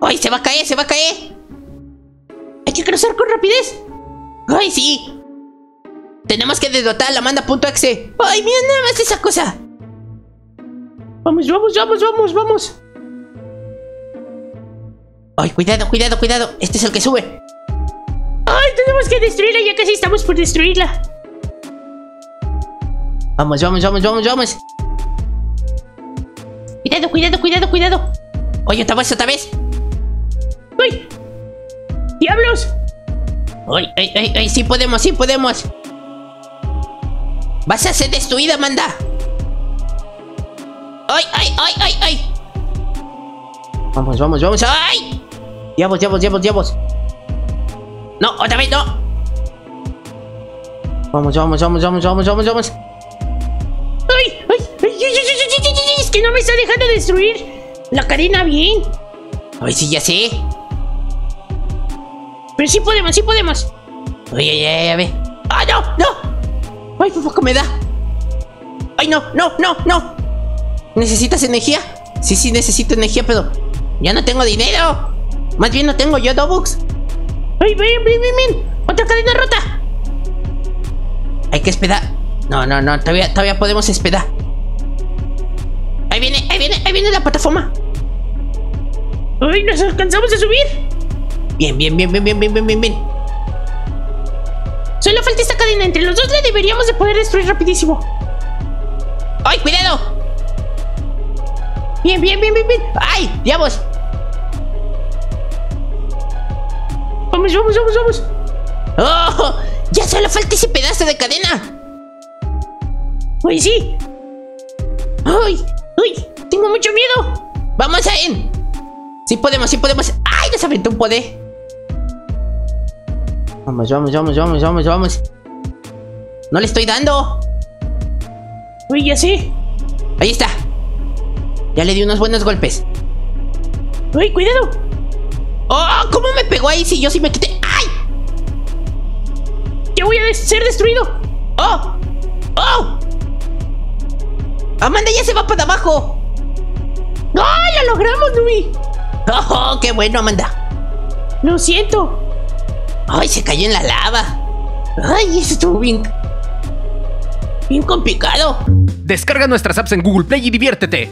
¡Ay, se va a caer, se va a caer! Hay que cruzar con rapidez. ¡Ay, sí! Tenemos que desdotar a la Amanda.exe. ¡Ay, mira nada más esa cosa! Vamos, vamos, vamos, vamos, vamos. ¡Ay, cuidado, cuidado, cuidado! Este es el que sube. ¡Ay, tenemos que destruirla! Ya casi estamos por destruirla. Vamos, vamos, vamos, vamos, vamos. Cuidado, cuidado, cuidado, cuidado. Oye, otra vez, otra vez. ¡Uy! ¡Diablos! ¡Ay, ay, ay, ay! ¡Sí podemos, sí podemos! ¡Vas a ser destruida, manda! ¡Ay, ay, ay, ay, ay! Vamos, vamos, vamos. ¡Ay! Diablos, diablos, diablos, diablos. No, otra vez no. Vamos, vamos, vamos, vamos, vamos, vamos, vamos. ¡Ay! ¡Ay! ¡Ay! ¡Es que no me está dejando destruir la cadena bien! A ver si ya sé. Pero sí podemos, sí podemos. Ver. ¡Ah, no! ¡No! ¡Ay, por poco me da! ¡Ay, no! ¡No! ¡No! ¡No! ¿Necesitas energía? Sí, sí, necesito energía, pero ya no tengo dinero. Más bien no tengo yo Dobux. ¡Ay, ven, ven, ven, ven! ¡Otra cadena rota! Hay que esperar. No, no, no, todavía, todavía podemos esperar. Ahí viene, ahí viene, ahí viene la plataforma. ¡Ay, nos alcanzamos a subir! Bien, bien, bien, bien, bien, bien, bien, bien, bien. Solo falta esta cadena. Entre los dos le deberíamos de poder destruir rapidísimo. ¡Ay, cuidado! Bien, bien, bien, bien, bien. ¡Ay, diablos! Vamos, vamos, vamos, vamos. ¡Oh! ¡Ya solo falta ese pedazo de cadena! ¡Ay, sí! ¡Ay! ¡Ay! ¡Tengo mucho miedo! ¡Vamos a él! Sí podemos, sí podemos. ¡Ay! Nos aventó un poder. Vamos, vamos, vamos, vamos, vamos, vamos. No le estoy dando. Uy, ya sé. Ahí está. Ya le di unos buenos golpes. ¡Uy, cuidado! ¡Oh! ¿Cómo me pegó ahí si yo sí me quité? ¡Ay! ¡Ya voy a ser destruido! ¡Oh! ¡Oh! ¡Amanda ya se va para abajo! ¡Ay! ¡Lo logramos, Nui! ¡Oh! ¡Qué bueno, Amanda! Lo siento. ¡Ay! Se cayó en la lava. ¡Ay! Eso estuvo bien. Bien complicado. Descarga nuestras apps en Google Play y diviértete.